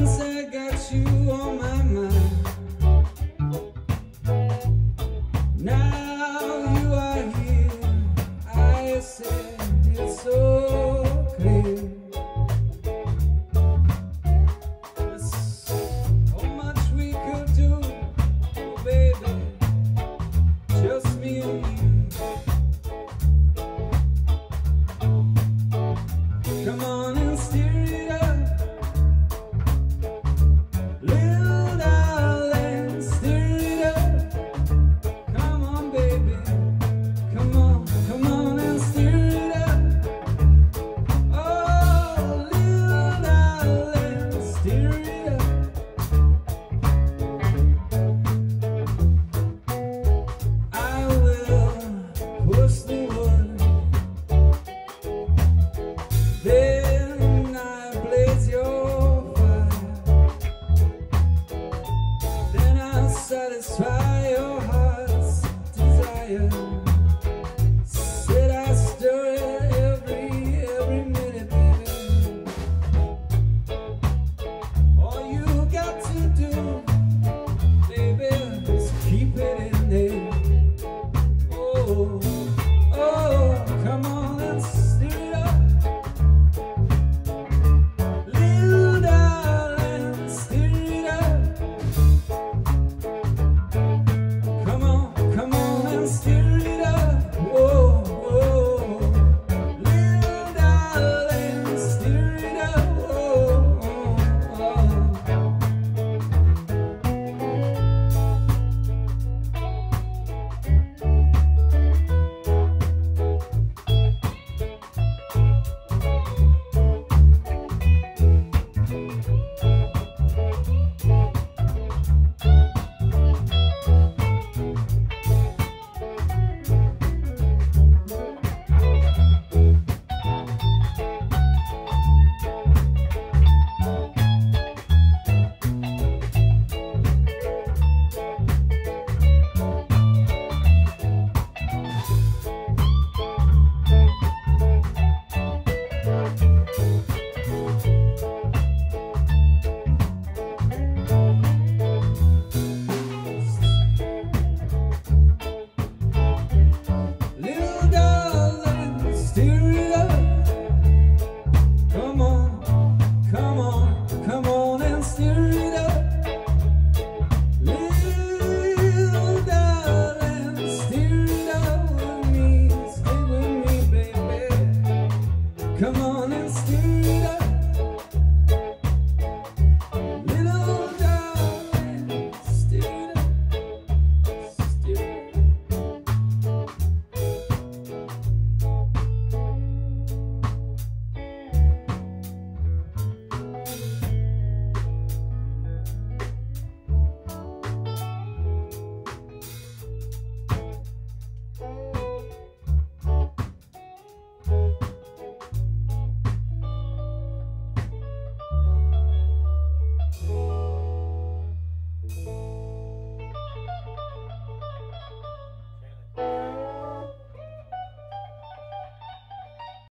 inside. satisfy your heart's desire. Come on